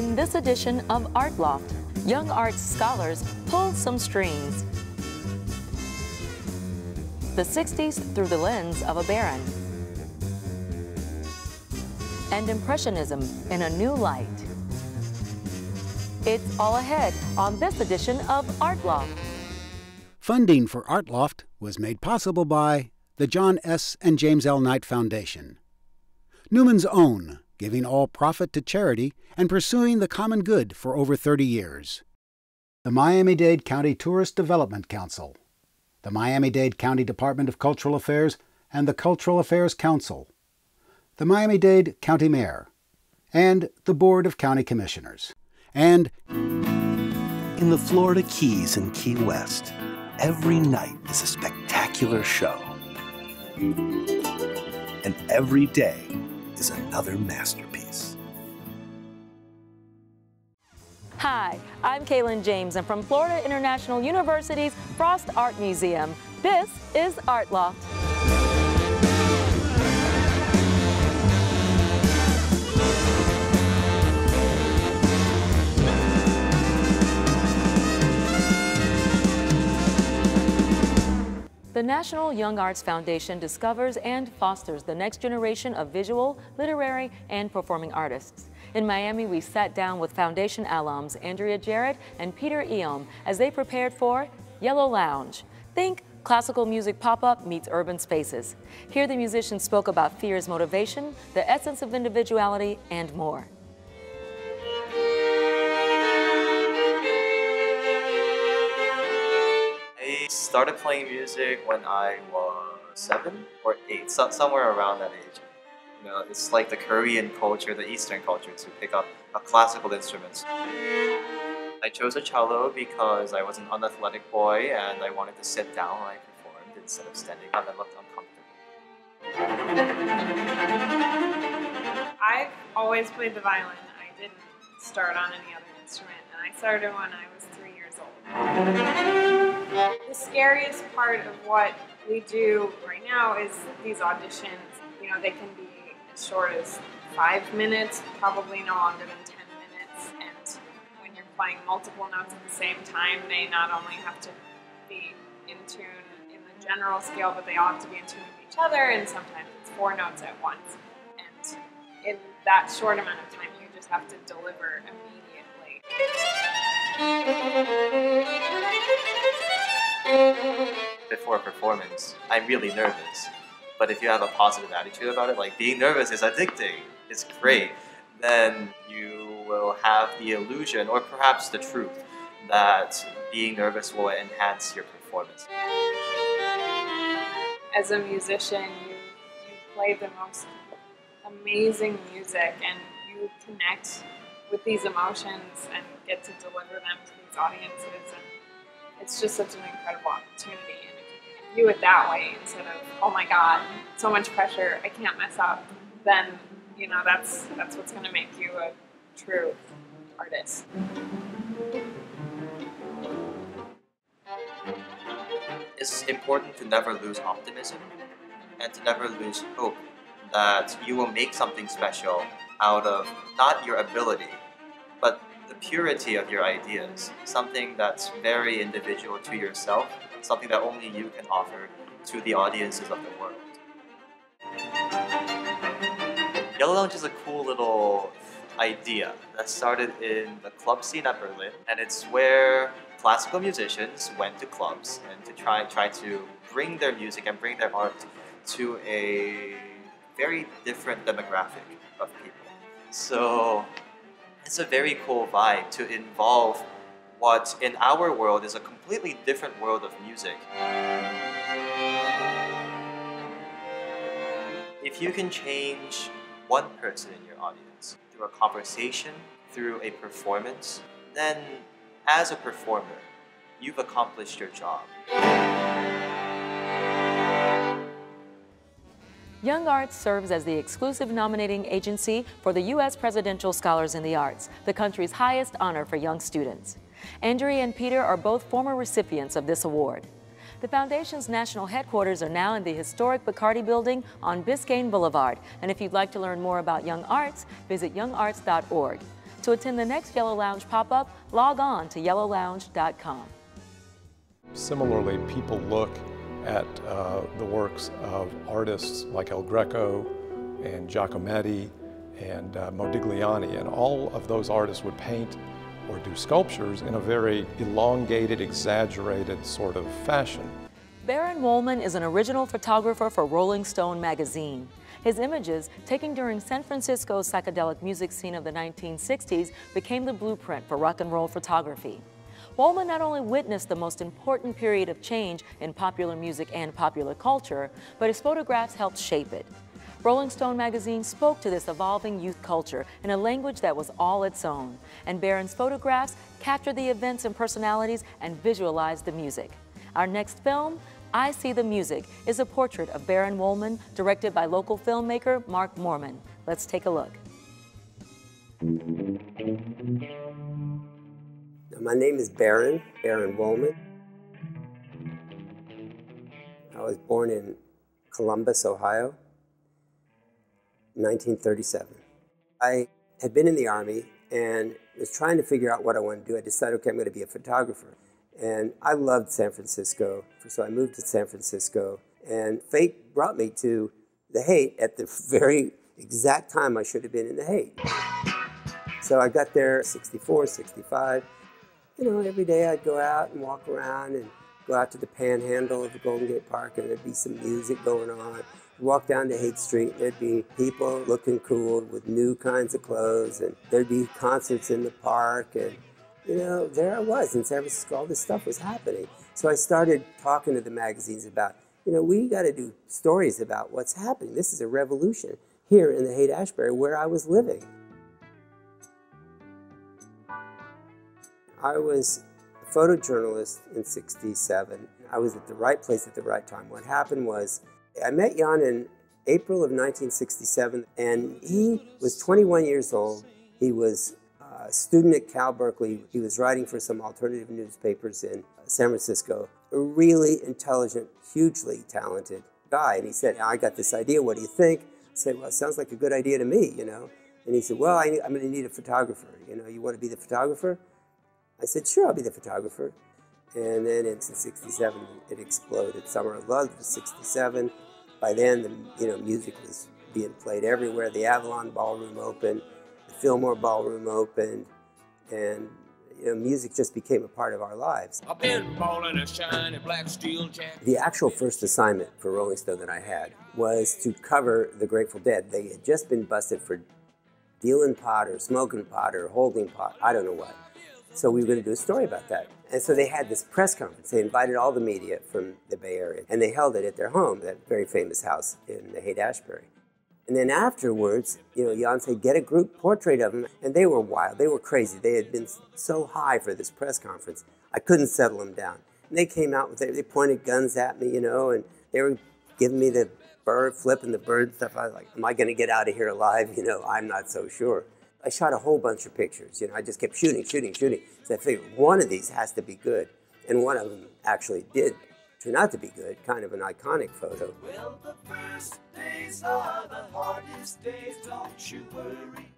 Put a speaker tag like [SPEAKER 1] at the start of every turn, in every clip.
[SPEAKER 1] In this edition of Art Loft, young arts scholars pull some strings. The 60s through the lens of a baron. And Impressionism in a new light. It's all ahead on this edition of Art Loft.
[SPEAKER 2] Funding for Art Loft was made possible by the John S. and James L. Knight Foundation, Newman's Own, giving all profit to charity and pursuing the common good for over 30 years, the Miami Dade County Tourist Development Council, the Miami Dade County Department of Cultural Affairs and the Cultural Affairs Council, the Miami Dade County Mayor, and the Board of County Commissioners. And
[SPEAKER 3] in the Florida Keys and Key West, every night is a spectacular show. And every day is another masterpiece.
[SPEAKER 1] Hi, I'm Kalyn James, and from Florida International University's Frost Art Museum, this is Art Loft. The National Young Arts Foundation discovers and fosters the next generation of visual, literary, and performing artists. In Miami, we sat down with Foundation alums Andrea Jarrett and Peter Eom as they prepared for Yellow Lounge. Think classical music pop-up meets urban spaces. Here the musicians spoke about fear's motivation, the essence of individuality, and more.
[SPEAKER 4] Started playing music when I was seven or eight, so, somewhere around that age. You know, it's like the Korean culture, the Eastern culture, to pick up a classical instrument. I chose a cello because I was an unathletic boy and I wanted to sit down when I performed instead of standing up. I looked uncomfortable.
[SPEAKER 5] I've always played the violin. I didn't start on any other instrument, and I started when I was three years old. The scariest part of what we do right now is these auditions. You know, they can be as short as five minutes, probably no longer than 10 minutes. And when you're playing multiple notes at the same time, they not only have to be in tune in the general scale, but they all have to be in tune with each other. And sometimes it's four notes at once. And in that short amount of time, you just have to deliver immediately.
[SPEAKER 4] Before a performance, I'm really nervous. But if you have a positive attitude about it, like being nervous is addicting, it's great, then you will have the illusion, or perhaps the truth, that being nervous will enhance your performance.
[SPEAKER 5] As a musician, you, you play the most amazing music and you connect with these emotions and get to deliver them to these audiences. It's just such an incredible opportunity. And if you can view it that way instead of, oh my God, so much pressure, I can't mess up, then you know that's that's what's going to make you a true artist.
[SPEAKER 4] It's important to never lose optimism and to never lose hope that you will make something special out of not your ability, but purity of your ideas, something that's very individual to yourself, something that only you can offer to the audiences of the world. Yellow Lounge is a cool little idea that started in the club scene at Berlin, and it's where classical musicians went to clubs and to try try to bring their music and bring their art to a very different demographic of people. So it's a very cool vibe to involve what in our world is a completely different world of music. If you can change one person in your audience through a conversation, through a performance, then as a performer, you've accomplished your job.
[SPEAKER 1] Young Arts serves as the exclusive nominating agency for the U.S. Presidential Scholars in the Arts, the country's highest honor for young students. Andrea and Peter are both former recipients of this award. The Foundation's national headquarters are now in the historic Bacardi Building on Biscayne Boulevard, and if you'd like to learn more about Young Arts, visit youngarts.org. To attend the next Yellow Lounge pop-up, log on to yellowlounge.com.
[SPEAKER 6] Similarly, people look at uh, the works of artists like El Greco and Giacometti and uh, Modigliani, and all of those artists would paint or do sculptures in a very elongated, exaggerated sort of fashion.
[SPEAKER 1] Baron Wolman is an original photographer for Rolling Stone magazine. His images, taken during San Francisco's psychedelic music scene of the 1960s, became the blueprint for rock and roll photography. Wolman not only witnessed the most important period of change in popular music and popular culture, but his photographs helped shape it. Rolling Stone magazine spoke to this evolving youth culture in a language that was all its own, and Baron's photographs captured the events and personalities and visualized the music. Our next film, I See the Music, is a portrait of Baron Wolman, directed by local filmmaker Mark Moorman. Let's take a look.
[SPEAKER 7] My name is Baron, Baron Wolman. I was born in Columbus, Ohio, 1937. I had been in the Army and was trying to figure out what I wanted to do. I decided, okay, I'm going to be a photographer. And I loved San Francisco, so I moved to San Francisco. And fate brought me to the Haight at the very exact time I should have been in the Haight. So I got there 64, 65 you know, every day I'd go out and walk around and go out to the panhandle of the Golden Gate Park and there'd be some music going on. Walk down to Haight Street, and there'd be people looking cool with new kinds of clothes, and there'd be concerts in the park. And, you know, there I was in San Francisco, all this stuff was happening. So I started talking to the magazines about, you know, we got to do stories about what's happening. This is a revolution here in the Haight Ashbury where I was living. I was a photojournalist in 67. I was at the right place at the right time. What happened was I met Jann in April of 1967, and he was 21 years old. He was a student at Cal Berkeley. He was writing for some alternative newspapers in San Francisco. A really intelligent, hugely talented guy. And he said, I got this idea. What do you think? I said, well, it sounds like a good idea to me, you know. And he said, well, I, am going to need a photographer. You know, you want to be the photographer? I said, sure, I'll be the photographer. And then in 67, it exploded. Summer of Love was 67. By then, the you know music was being played everywhere. The Avalon Ballroom opened, the Fillmore Ballroom opened, and you know, music just became a part of our lives. The actual first assignment for Rolling Stone that I had was to cover the Grateful Dead. They had just been busted for dealing pot or smoking pot or holding pot, I don't know what. So we were going to do a story about that. And so they had this press conference. They invited all the media from the Bay Area, and they held it at their home, that very famous house in the Haight Ashbury. And then afterwards, you know, Jann said, get a group portrait of them. And they were wild. They were crazy. They had been so high for this press conference. I couldn't settle them down. And they came out with, they pointed guns at me, you know, and they were giving me the bird, flipping the bird stuff. I was like, am I going to get out of here alive? You know, I'm not so sure. I shot a whole bunch of pictures. You know, I just kept shooting, shooting, shooting. So I figured one of these has to be good. And one of them actually did turn out to be good, kind of an iconic photo. Well, the first days are the hardest days, don't you worry.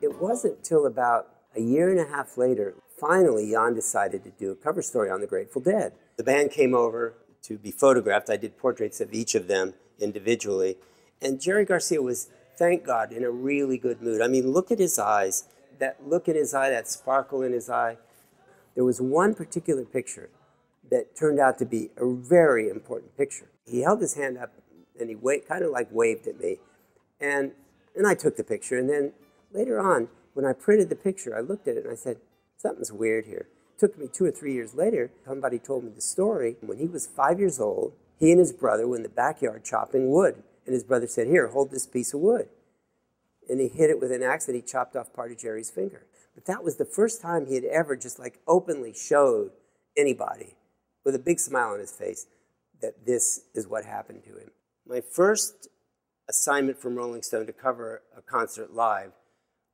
[SPEAKER 7] It wasn't till about a year and a half later, finally, Jann decided to do a cover story on the Grateful Dead. The band came over to be photographed. I did portraits of each of them individually. And Jerry Garcia was thank God, in a really good mood. I mean, look at his eyes, that look at his eye, that sparkle in his eye. There was one particular picture that turned out to be a very important picture. He held his hand up and he kind of like waved at me. And, and I took the picture. And then later on, when I printed the picture, I looked at it and I said, something's weird here. It took me two or three years later, somebody told me the story. When he was five years old, he and his brother were in the backyard chopping wood. And his brother said, Here, hold this piece of wood. And he hit it with an axe and he chopped off part of Jerry's finger. But that was the first time he had ever just like openly showed anybody with a big smile on his face that this is what happened to him. My first assignment from Rolling Stone to cover a concert live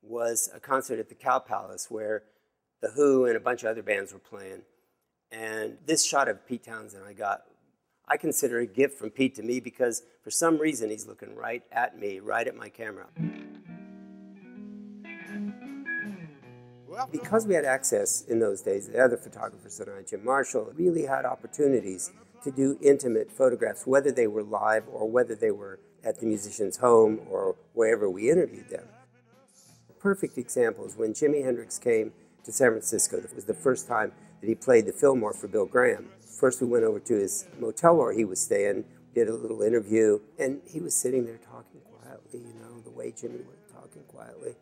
[SPEAKER 7] was a concert at the Cow Palace where The Who and a bunch of other bands were playing. And this shot of Pete Townshend I got I consider a gift from Pete to me because for some reason he's looking right at me, right at my camera. Because we had access in those days, the other photographers and I, Jim Marshall, really had opportunities to do intimate photographs, whether they were live or whether they were at the musician's home or wherever we interviewed them. A perfect example is when Jimi Hendrix came to San Francisco. It was the first time that he played the Fillmore for Bill Graham. First, we went over to his motel where he was staying, did a little interview, and he was sitting there talking quietly, you know, the way Jimi was talking quietly.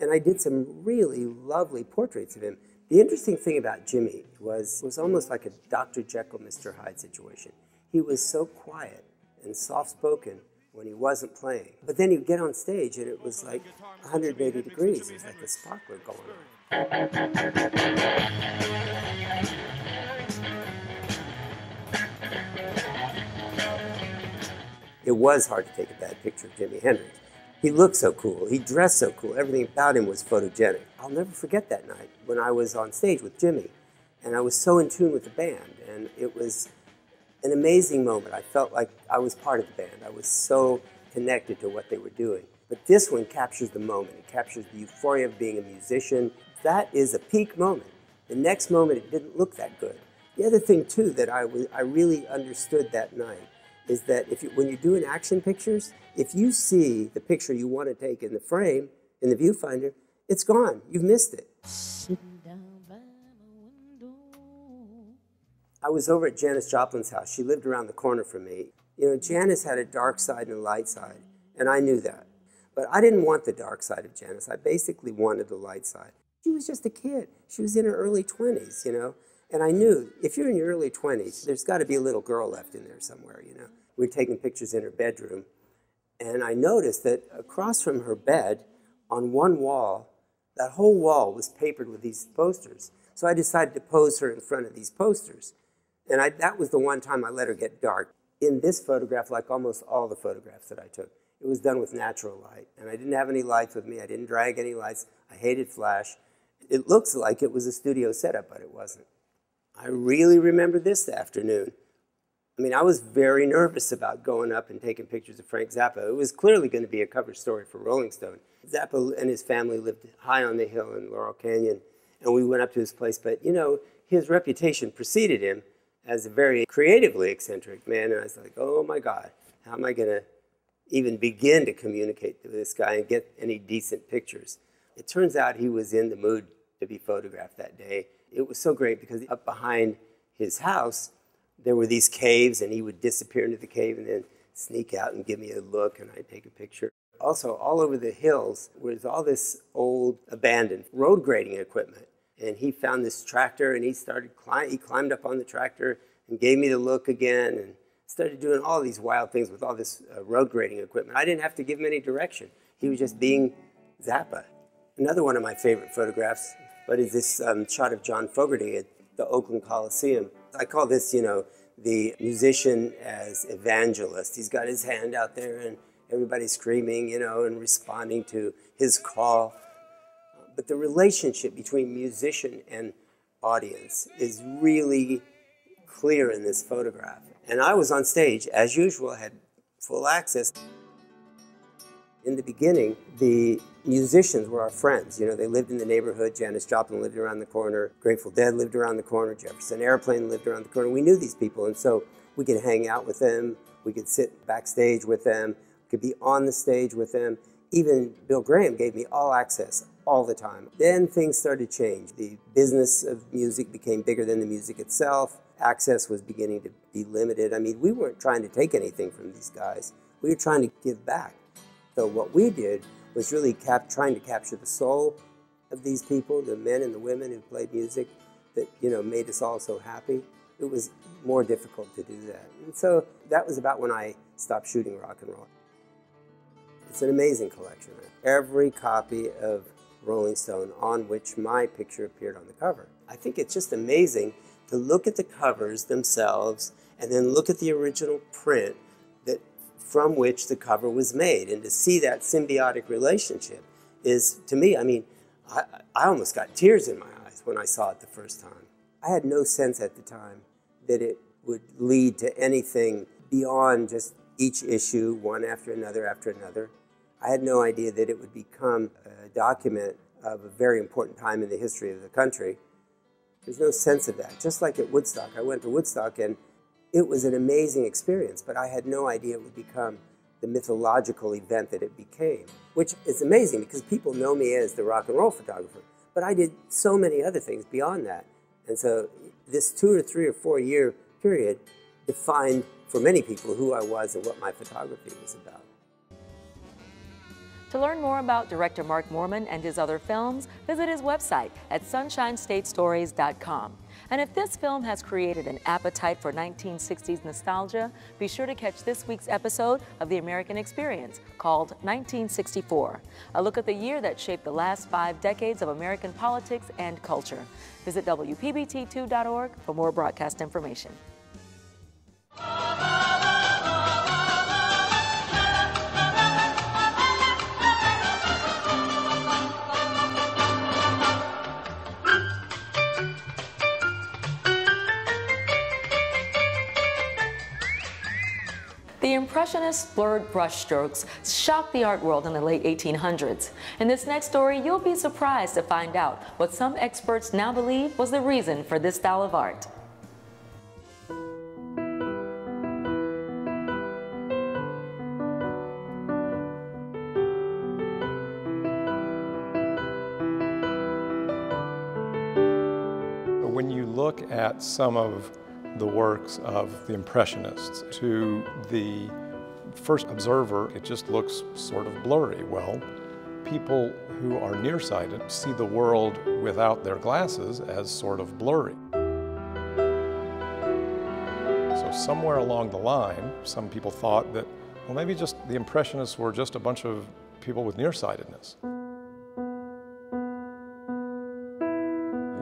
[SPEAKER 7] And I did some really lovely portraits of him. The interesting thing about Jimi was was almost like a Dr. Jekyll, Mr. Hyde situation. He was so quiet and soft spoken when he wasn't playing. But then he'd get on stage and it was like 180 degrees. It was like a sparkler going on. It was hard to take a bad picture of Jimi Hendrix. He looked so cool. He dressed so cool. Everything about him was photogenic. I'll never forget that night when I was on stage with Jimi, And I was so in tune with the band. And it was an amazing moment. I felt like I was part of the band. I was so connected to what they were doing. But this one captures the moment. It captures the euphoria of being a musician. That is a peak moment. The next moment, it didn't look that good. The other thing, too, that I, I really understood that night is that if you, when you're doing action pictures, if you see the picture you want to take in the frame, in the viewfinder, it's gone. You've missed it. I was over at Janis Joplin's house. She lived around the corner from me. You know, Janis had a dark side and a light side, and I knew that. But I didn't want the dark side of Janis. I basically wanted the light side. She was just a kid. She was in her early 20s, you know. And I knew if you're in your early 20s, there's got to be a little girl left in there somewhere, you know. We were taking pictures in her bedroom, and I noticed that across from her bed, on one wall, that whole wall was papered with these posters. So I decided to pose her in front of these posters. And I, that was the one time I let her get dark. In this photograph, like almost all the photographs that I took, it was done with natural light. And I didn't have any lights with me. I didn't drag any lights. I hated flash. It looks like it was a studio setup, but it wasn't. I really remember this afternoon. I mean, I was very nervous about going up and taking pictures of Frank Zappa. It was clearly going to be a cover story for Rolling Stone. Zappa and his family lived high on the hill in Laurel Canyon, and we went up to his place. But, you know, his reputation preceded him as a very creatively eccentric man. And I was like, oh my God, how am I going to even begin to communicate to this guy and get any decent pictures? It turns out he was in the mood to be photographed that day. It was so great because up behind his house, there were these caves, and he would disappear into the cave and then sneak out and give me a look, and I'd take a picture. Also, all over the hills was all this old abandoned road grading equipment. And he found this tractor, and he started he climbed up on the tractor and gave me the look again, and started doing all these wild things with all this uh, road grading equipment. I didn't have to give him any direction. He was just being Zappa. Another one of my favorite photographs, but is this um, shot of John Fogerty at the Oakland Coliseum. I call this, you know, the musician as evangelist. He's got his hand out there and everybody's screaming, you know, and responding to his call. But the relationship between musician and audience is really clear in this photograph. And I was on stage, as usual, had full access. In the beginning, the musicians were our friends. You know, they lived in the neighborhood. Janis Joplin lived around the corner. Grateful Dead lived around the corner. Jefferson Airplane lived around the corner. We knew these people, and so we could hang out with them. We could sit backstage with them. We could be on the stage with them. Even Bill Graham gave me all access all the time. Then things started to change. The business of music became bigger than the music itself. Access was beginning to be limited. I mean, we weren't trying to take anything from these guys. We were trying to give back. So what we did was really cap- trying to capture the soul of these people, the men and the women who played music that you know made us all so happy. It was more difficult to do that, and so that was about when I stopped shooting rock and roll. It's an amazing collection. Every copy of Rolling Stone on which my picture appeared on the cover. I think it's just amazing to look at the covers themselves and then look at the original print from which the cover was made. And to see that symbiotic relationship is, to me, I mean, I, I almost got tears in my eyes when I saw it the first time. I had no sense at the time that it would lead to anything beyond just each issue, one after another after another. I had no idea that it would become a document of a very important time in the history of the country. There's no sense of that. Just like at Woodstock, I went to Woodstock and it was an amazing experience, but I had no idea it would become the mythological event that it became, which is amazing because people know me as the rock and roll photographer. But I did so many other things beyond that. And so this two or three or four year period defined for many people who I was and what my photography was about.
[SPEAKER 1] To learn more about director Mark Moorman and his other films, visit his website at sunshinestatestories.com. And if this film has created an appetite for 1960s nostalgia, be sure to catch this week's episode of The American Experience called 1964, a look at the year that shaped the last five decades of American politics and culture. Visit WPBT2.org for more broadcast information. The Impressionists' blurred brushstrokes shocked the art world in the late 1800s. In this next story, you'll be surprised to find out what some experts now believe was the reason for this style of art.
[SPEAKER 6] When you look at some of the works of the Impressionists, to the first observer, it just looks sort of blurry. Well, people who are nearsighted see the world without their glasses as sort of blurry. So somewhere along the line, some people thought that, well, maybe just the Impressionists were just a bunch of people with nearsightedness.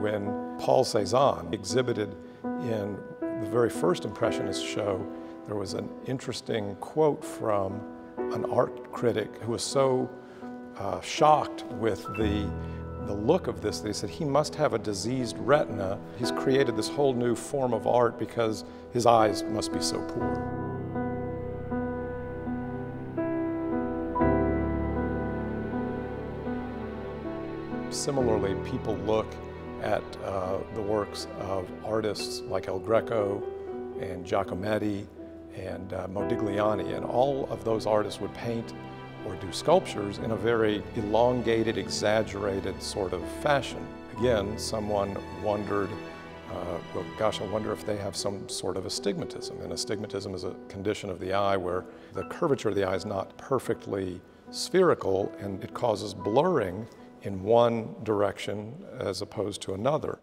[SPEAKER 6] When Paul Cézanne exhibited in the very first Impressionist show, there was an interesting quote from an art critic who was so uh, shocked with the, the look of this that he said he must have a diseased retina. He's created this whole new form of art because his eyes must be so poor. Similarly, people look at uh, the works of artists like El Greco and Giacometti and uh, Modigliani, and all of those artists would paint or do sculptures in a very elongated, exaggerated sort of fashion. Again, someone wondered, uh, well, gosh, I wonder if they have some sort of astigmatism. And astigmatism is a condition of the eye where the curvature of the eye is not perfectly spherical and it causes blurring in one direction as opposed to another.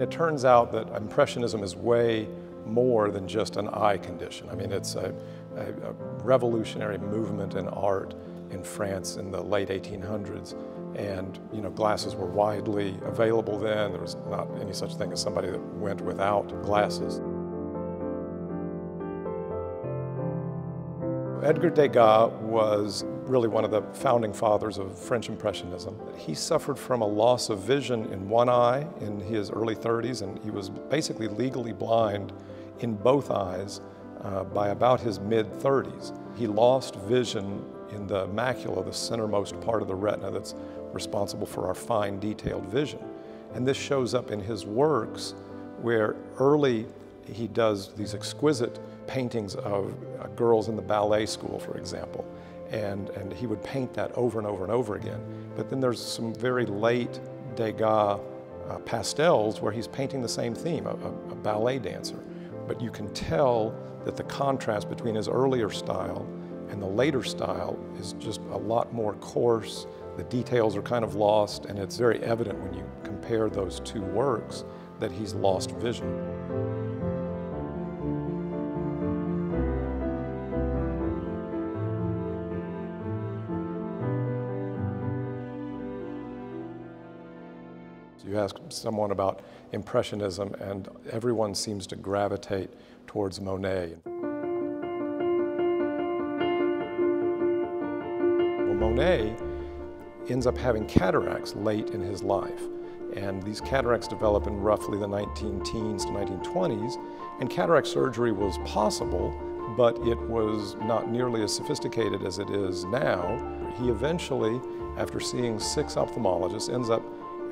[SPEAKER 6] And it turns out that Impressionism is way more than just an eye condition. I mean, it's a, a, a revolutionary movement in art in France in the late 1800s. And, you know, glasses were widely available then. There was not any such thing as somebody that went without glasses. Edgar Degas was really one of the founding fathers of French Impressionism. He suffered from a loss of vision in one eye in his early 30s, and he was basically legally blind in both eyes uh, by about his mid 30s. He lost vision in the macula, the centermost part of the retina that's responsible for our fine detailed vision. And this shows up in his works where early he does these exquisite paintings of uh, girls in the ballet school, for example. And, and he would paint that over and over and over again. But then there's some very late Degas uh, pastels where he's painting the same theme, a, a ballet dancer. But you can tell that the contrast between his earlier style and the later style is just a lot more coarse. The details are kind of lost, and it's very evident when you compare those two works that he's lost vision. You ask someone about Impressionism, and everyone seems to gravitate towards Monet. Well, Monet ends up having cataracts late in his life. And these cataracts develop in roughly the 19 teens to 1920s. And cataract surgery was possible, but it was not nearly as sophisticated as it is now. He eventually after seeing six ophthalmologists, ends up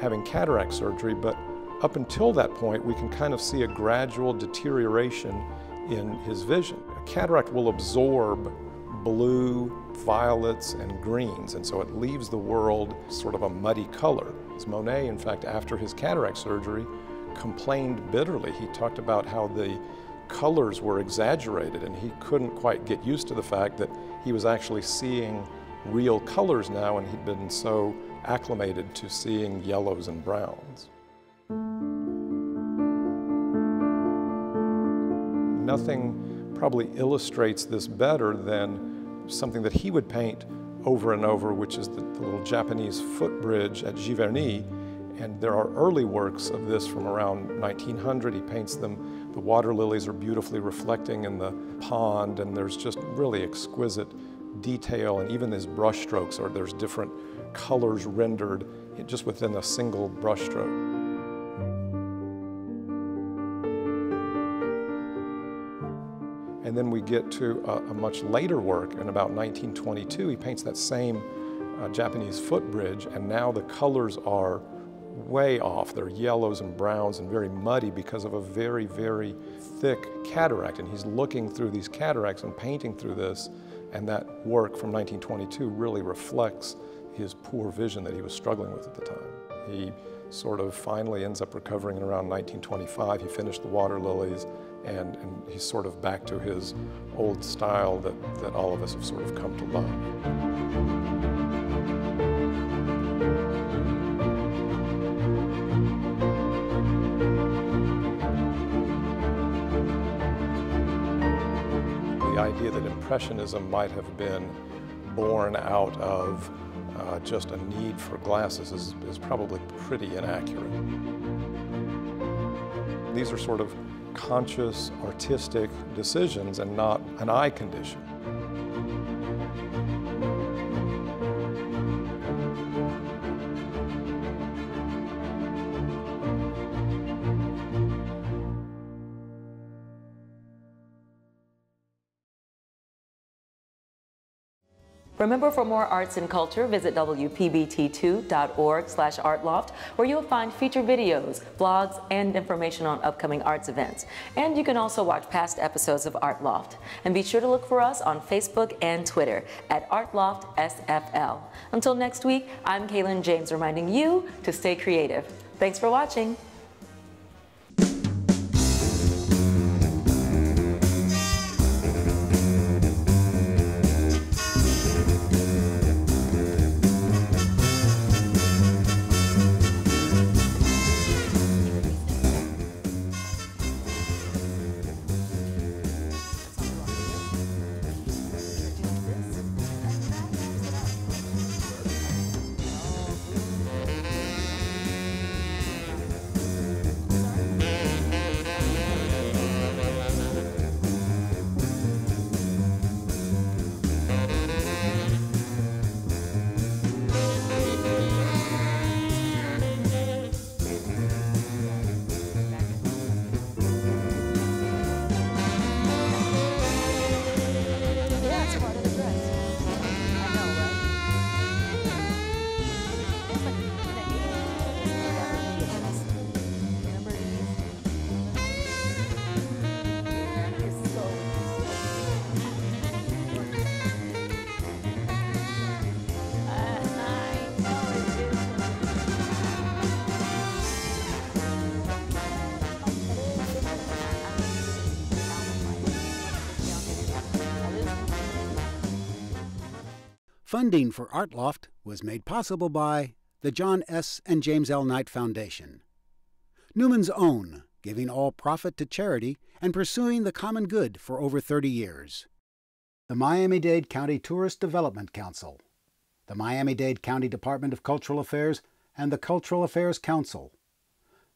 [SPEAKER 6] having cataract surgery, but up until that point, we can kind of see a gradual deterioration in his vision. A cataract will absorb blue, violets, and greens, and so it leaves the world sort of a muddy color. Monet, in fact, after his cataract surgery, complained bitterly. He talked about how the colors were exaggerated and he couldn't quite get used to the fact that he was actually seeing real colors now and he'd been so acclimated to seeing yellows and browns. Nothing probably illustrates this better than something that he would paint over and over, which is the, the little Japanese footbridge at Giverny. And there are early works of this from around 1900. He paints them. The water lilies are beautifully reflecting in the pond, and there's just really exquisite detail. And even his brushstrokes or there's different colors rendered just within a single brushstroke. And then we get to a, a, much later work in about 1922. He paints that same uh, Japanese footbridge, and now the colors are way off. They're yellows and browns and very muddy because of a very, very thick cataract. And he's looking through these cataracts and painting through this, and that work from 1922 really reflects his poor vision that he was struggling with at the time. He sort of finally ends up recovering in around 1925. He finished the water lilies and, and he's sort of back to his old style that, that all of us have sort of come to love. Idea that Impressionism might have been born out of uh, just a need for glasses is, is probably pretty inaccurate. These are sort of conscious artistic decisions and not an eye condition.
[SPEAKER 8] Remember, for more arts and culture, visit WPBT2.org slash artloft, where you'll find feature videos, blogs, and information on upcoming arts events. And you can also watch past episodes of Art Loft. And be sure to look for us on Facebook and Twitter at ArtLoftSFL. Until next week, I'm Kalyn James reminding you to stay creative. Thanks for watching.
[SPEAKER 2] Funding for Art Loft was made possible by the John S. and James L. Knight Foundation. Newman's Own, giving all profit to charity and pursuing the common good for over 30 years. The Miami Dade County Tourist Development Council. The Miami Dade County Department of Cultural Affairs and the Cultural Affairs Council.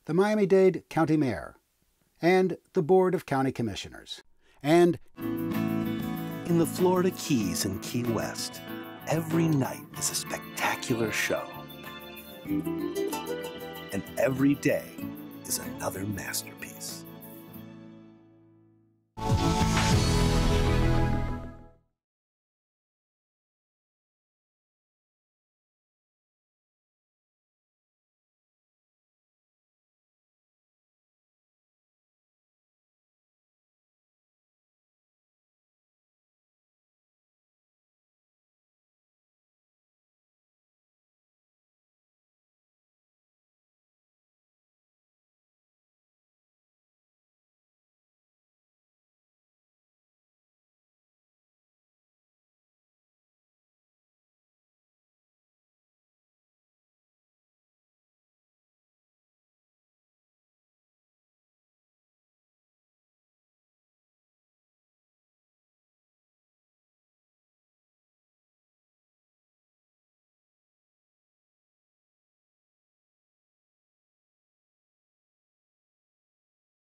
[SPEAKER 2] The Miami Dade County Mayor. And the Board of County Commissioners. And
[SPEAKER 3] in the Florida Keys and Key West, every night is a spectacular show. And every day is another masterpiece.